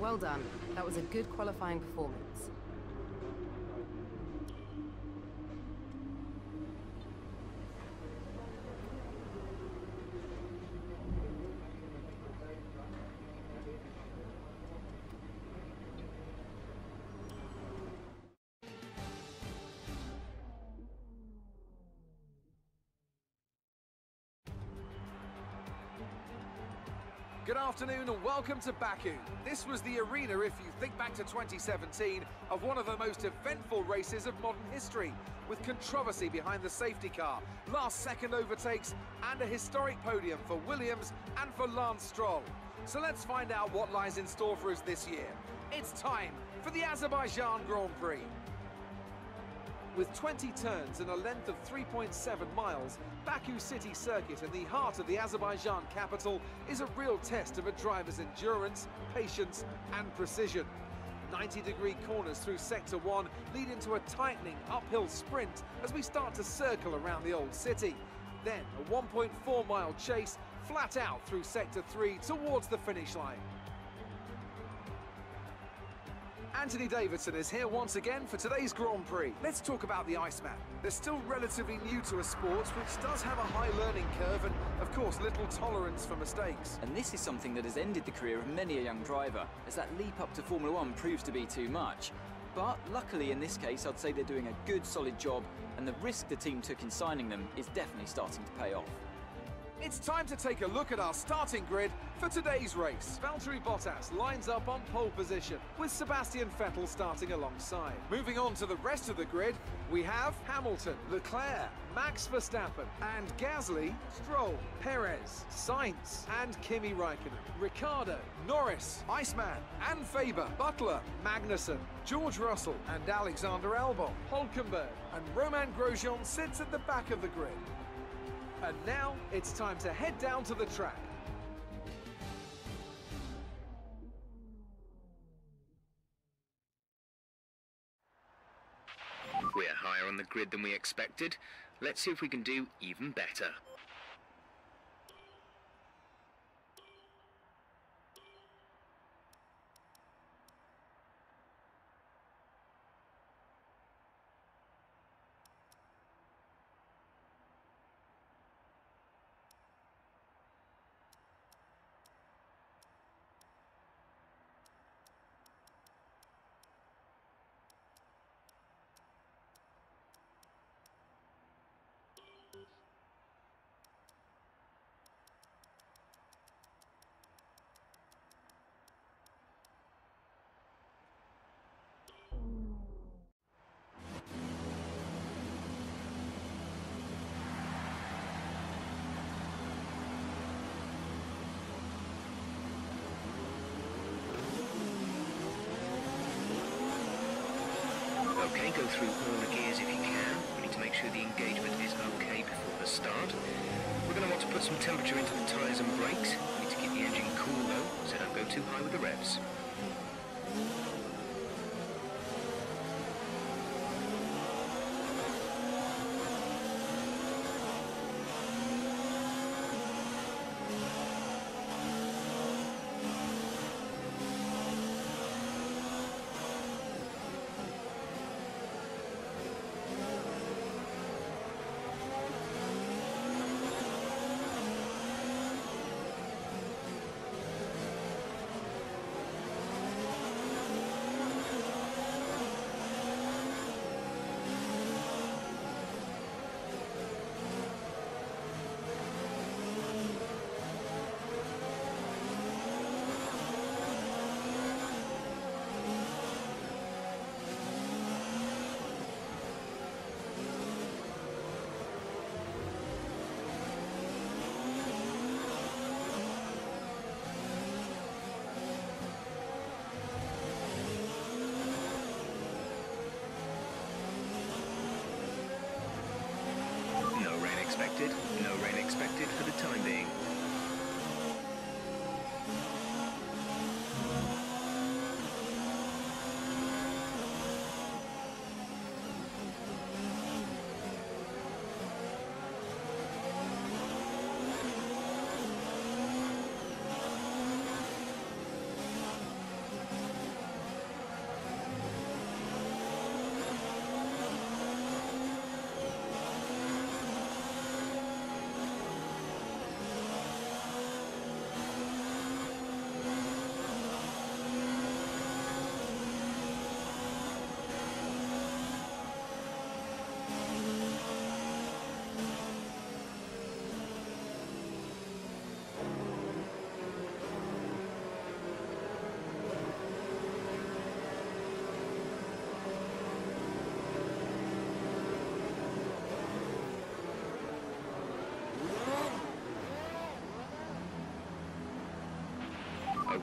Well done. That was a good qualifying performance. Afternoon and welcome to Baku. This was the arena, if you think back to 2017, of one of the most eventful races of modern history, with controversy behind the safety car, last second overtakes, and a historic podium for Williams and for Lance Stroll. So let's find out what lies in store for us this year. It's time for the Azerbaijan Grand Prix. With 20 turns and a length of 3.7 miles, Baku City Circuit in the heart of the Azerbaijan capital is a real test of a driver's endurance, patience and precision. 90 degree corners through Sector 1 lead into a tightening uphill sprint as we start to circle around the old city. Then a 1.4 mile chase flat out through Sector 3 towards the finish line. Anthony Davidson is here once again for today's Grand Prix. Let's talk about the Iceman. They're still relatively new to a sport which does have a high learning curve and, of course, little tolerance for mistakes. And this is something that has ended the career of many a young driver, as that leap up to Formula One proves to be too much. But luckily in this case, I'd say they're doing a good solid job, and the risk the team took in signing them is definitely starting to pay off. It's time to take a look at our starting grid for today's race. Valtteri Bottas lines up on pole position, with Sebastian Vettel starting alongside. Moving on to the rest of the grid, we have Hamilton, Leclerc, Max Verstappen, and Gasly, Stroll, Perez, Sainz, and Kimi Raikkonen, Ricciardo, Norris, Iceman, and Faber, Butler, Magnussen, George Russell, and Alexander Albon, Hulkenberg, and Romain Grosjean sits at the back of the grid. And now it's time to head down to the track. We're higher on the grid than we expected. Let's see if we can do even better. Go through all the gears if you can. We need to make sure the engagement is okay before the start. We're going to want to put some temperature into the tyres and brakes. We need to keep the engine cool though, so don't go too high with the revs.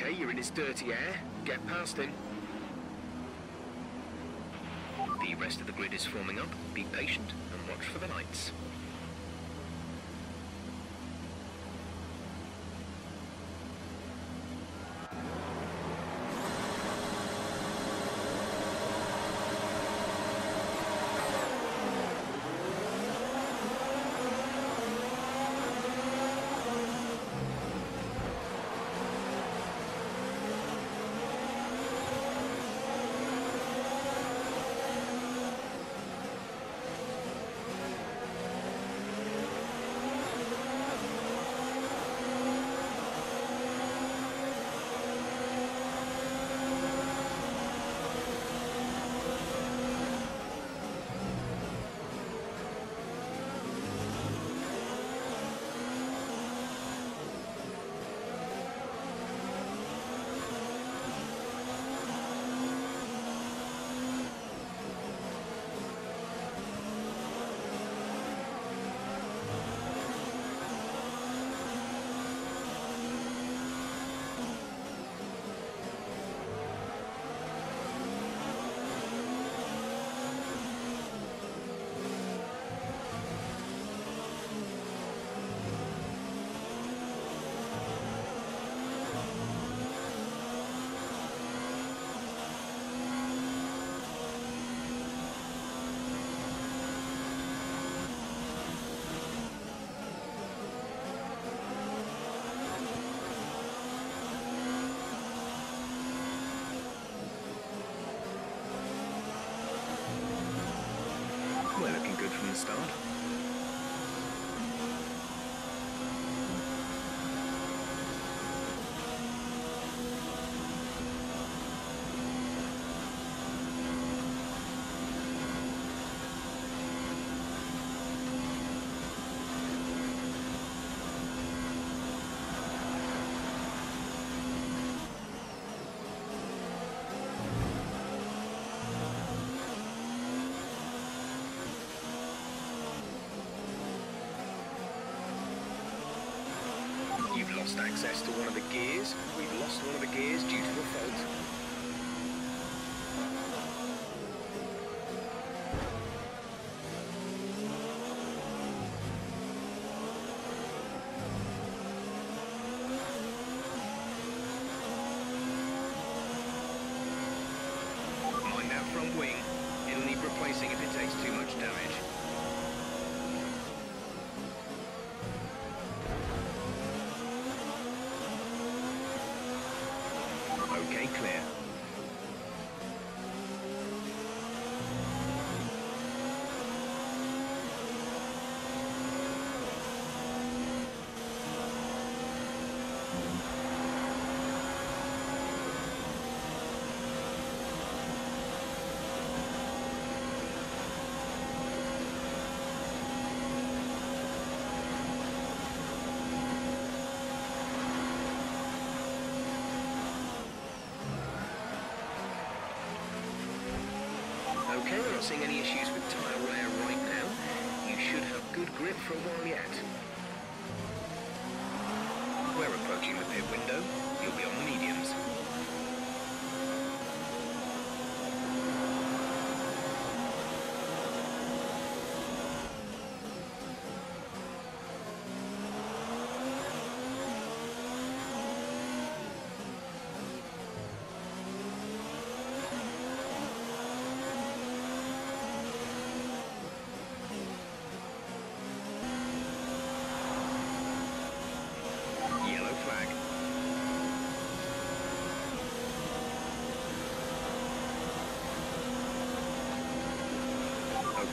Okay, you're in his dirty air. Get past him. The rest of the grid is forming up. Be patient and watch for the lights. Access to one of the gears. We've lost one of the gears due to a fault. Mind that front wing. It'll need replacing if it takes too much damage. Okay, clear. Seeing any issues with tyre wear right now. You should have good grip for a while yet. We're approaching the pit window. You'll be on the mediums.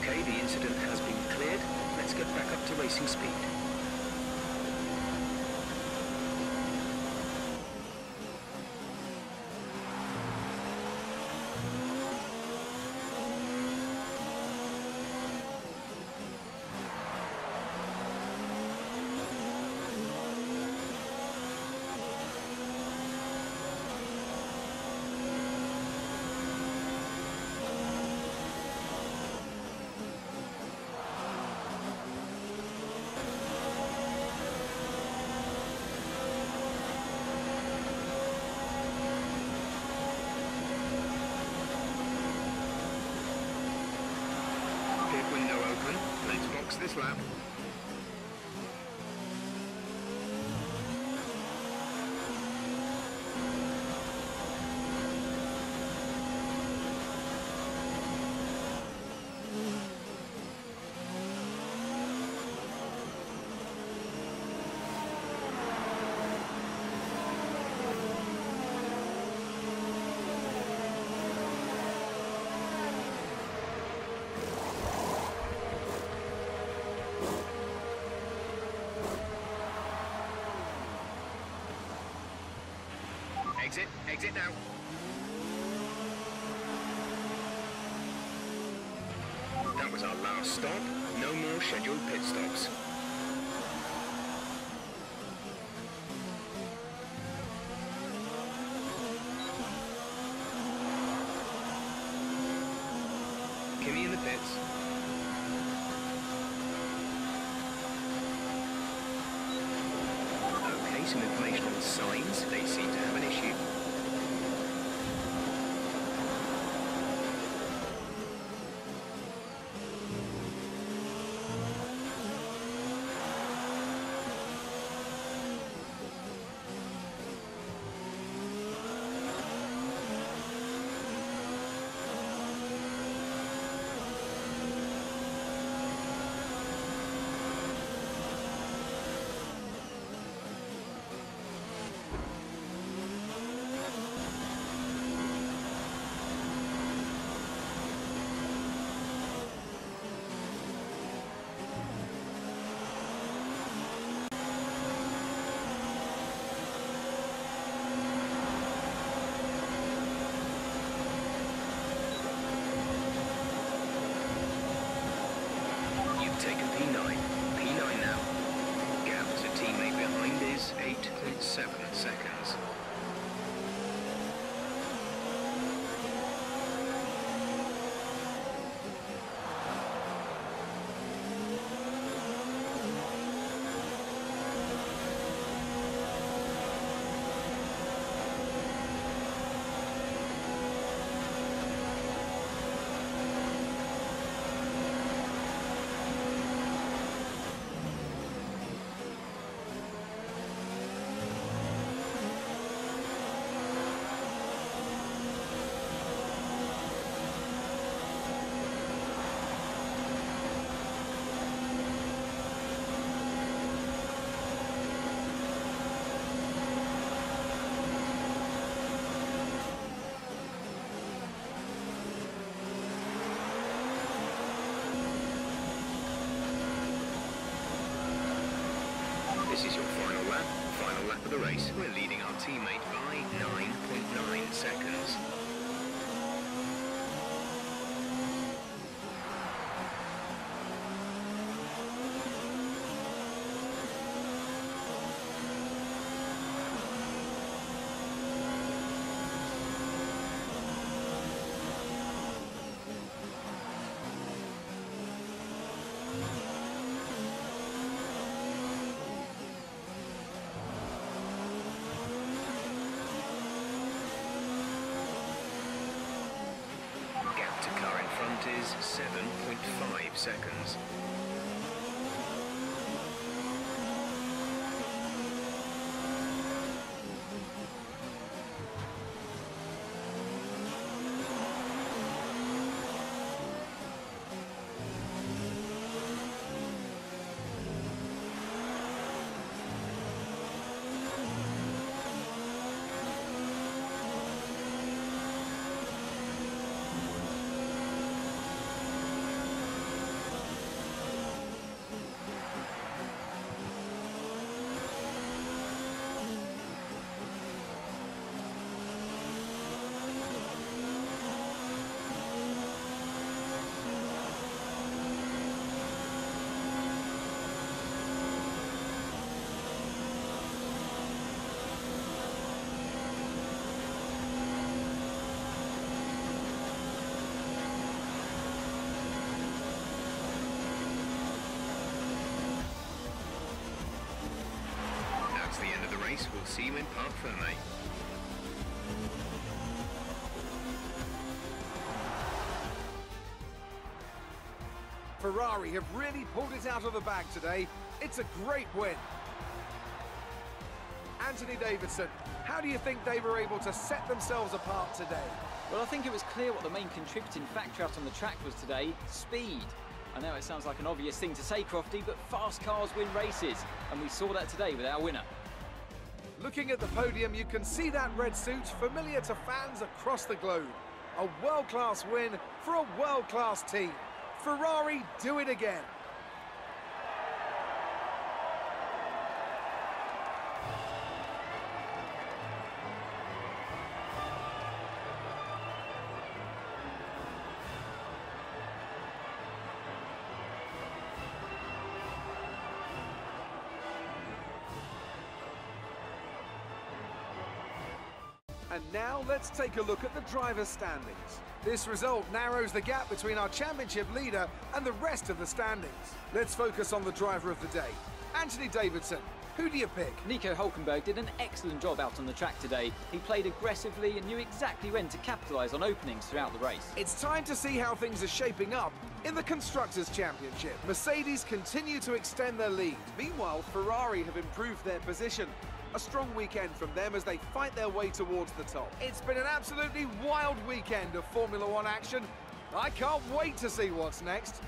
Okay, the incident has been cleared. Let's get back up to racing speed. this lap. Exit. Exit now. That was our last stop. No more scheduled pit stops. Nice. second. race. We'll see you in Parc Fermé. Ferrari have really pulled it out of the bag today. It's a great win. Anthony Davidson, how do you think they were able to set themselves apart today? Well, I think it was clear what the main contributing factor out on the track was today, speed. I know it sounds like an obvious thing to say, Crofty, but fast cars win races, and we saw that today with our winner. Looking at the podium, you can see that red suit familiar to fans across the globe. A world-class win for a world-class team. Ferrari do it again. And now let's take a look at the driver's standings. This result narrows the gap between our championship leader and the rest of the standings. Let's focus on the driver of the day, Anthony Davidson. Who do you pick? Nico Hulkenberg did an excellent job out on the track today. He played aggressively and knew exactly when to capitalise on openings throughout the race. It's time to see how things are shaping up in the Constructors' Championship. Mercedes continue to extend their lead. Meanwhile, Ferrari have improved their position. A strong weekend from them as they fight their way towards the top. It's been an absolutely wild weekend of Formula One action. I can't wait to see what's next.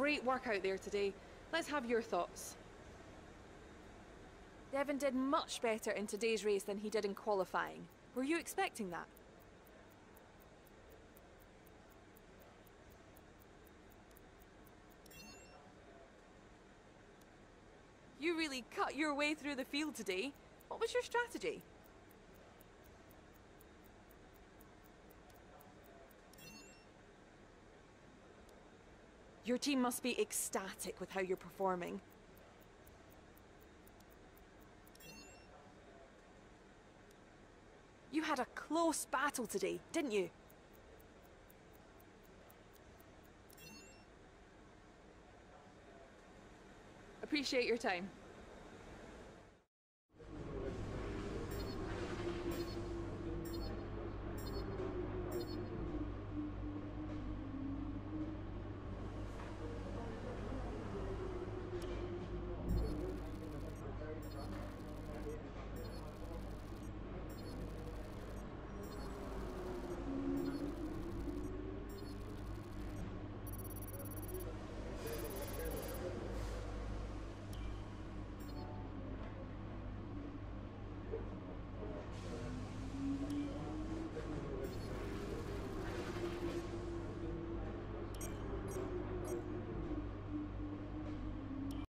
Great work out there today. Let's have your thoughts. Devon did much better in today's race than he did in qualifying. Were you expecting that? You really cut your way through the field today. What was your strategy? Your team must be ecstatic with how you're performing. You had a close battle today, didn't you? Appreciate your time.